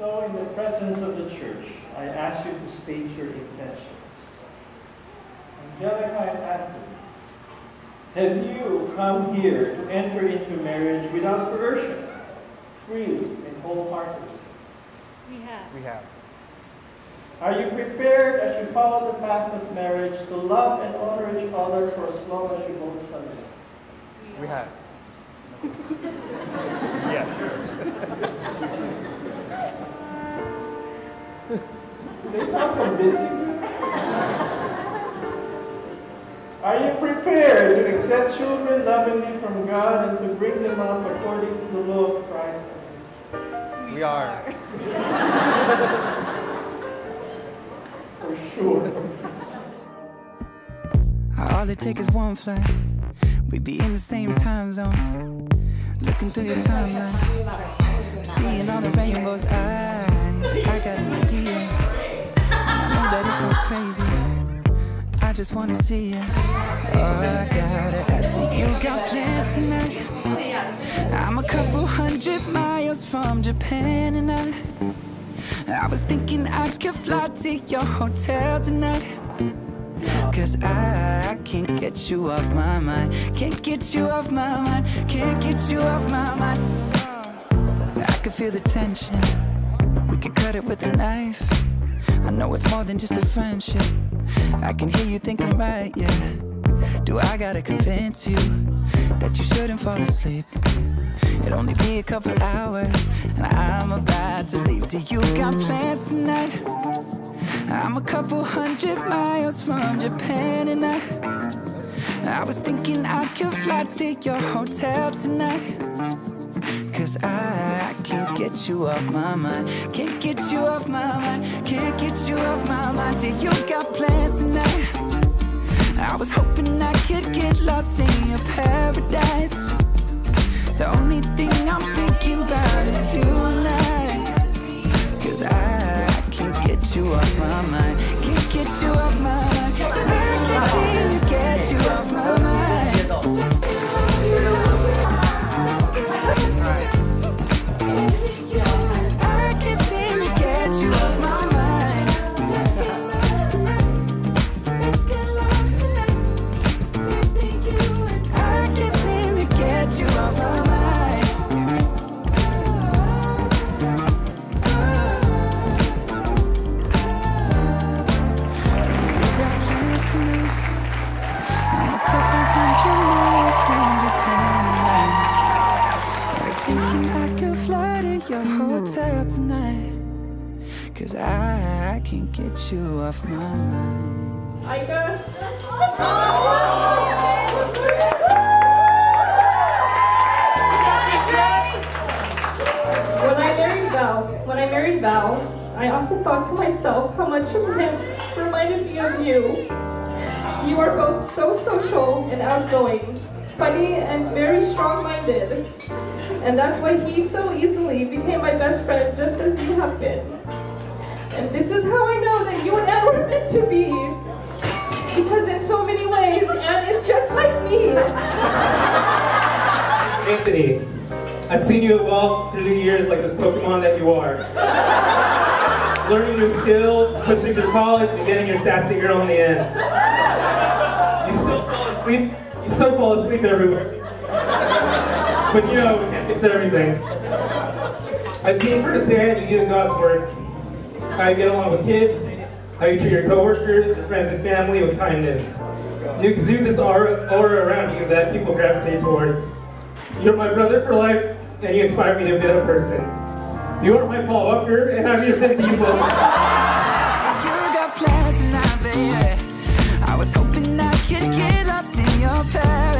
So, in the presence of the church, I ask you to state your intentions. Angelica and Anthony, have you come here to enter into marriage without coercion, freely and wholeheartedly? We have. We have. Are you prepared as you follow the path of marriage to love and honor each other for as long as you both shall live? We have. yes. They sound convincing. Are you prepared to accept children lovingly from God and to bring them up according to the law of Christ? We are. For sure. All it takes is one flight. We'd be in the same time zone. Looking through your timeline. Seeing all the rainbows. I, I got an idea. I that it sounds crazy. I just wanna see you. Oh, I gotta ask, do you got plans tonight? I'm a couple hundred miles from Japan and I I was thinking I could fly to your hotel tonight Cause I can't get you off my mind Can't get you off my mind Can't get you off my mind I could feel the tension We could cut it with a knife I know it's more than just a friendship. I can hear you thinking right, yeah. Do I gotta convince you That you shouldn't fall asleep? It'll only be a couple hours And I'm about to leave. Do you got plans tonight? I'm a couple hundred miles from Japan and I I was thinking I could fly to your hotel tonight Cause I can't get you off my mind. Can't get you off my mind. Can't get you off my mind. Do you got plans tonight? I was hoping I could get lost in your paradise. The only thing I'm thinking about is you and I. Cause I can't get you off my mind. Can't get you off my mind I was thinking I could fly to your hotel tonight. Cause I, can't get you off my mind. When I married Val, when I married Val, I often thought to myself how much of him reminded me of. You outgoing, funny and very strong-minded. And that's why he so easily became my best friend just as you have been. And this is how I know that you and Anne were meant to be. Because in so many ways, Anne is just like me. Anthony, I've seen you evolve through the years like this Pokemon that you are. Learning new skills, pushing through college, and getting your sassy girl in the end. You still fall asleep. You still fall asleep everywhere. But you know, can't fix everything. I've seen firsthand you do God's work. How you get along with kids, how you treat your coworkers, your friends and family with kindness. You exude this aura, aura around you that people gravitate towards. You're my brother for life, and you inspire me to be a better person. You are my Paul Walker, and I'm your Vin Diesel. I was hoping I could get lost